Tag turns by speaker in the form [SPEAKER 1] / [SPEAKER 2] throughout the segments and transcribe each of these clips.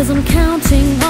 [SPEAKER 1] Cause I'm counting on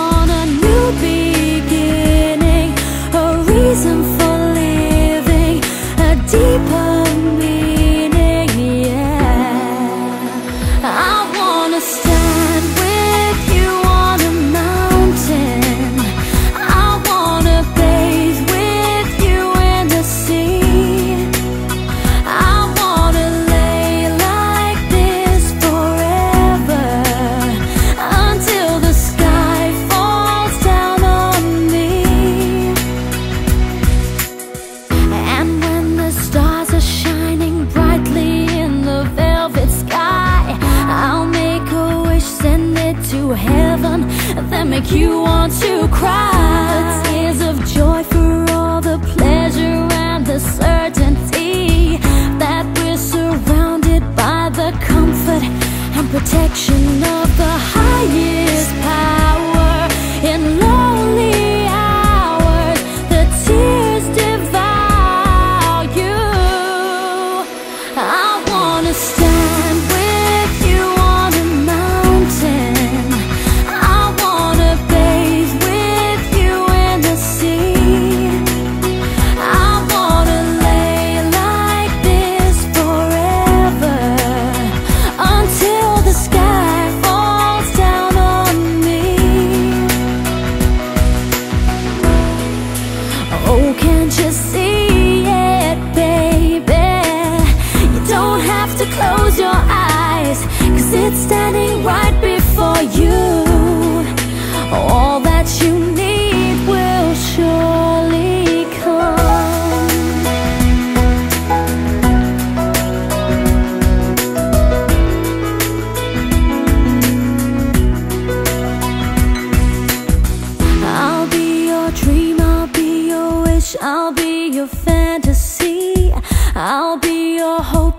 [SPEAKER 1] you want to cry. The tears of joy for all the pleasure and the certainty that we're surrounded by the comfort and protection of the highest Oh, can't you see it, baby? You don't have to close your eyes, cause it's standing right I'll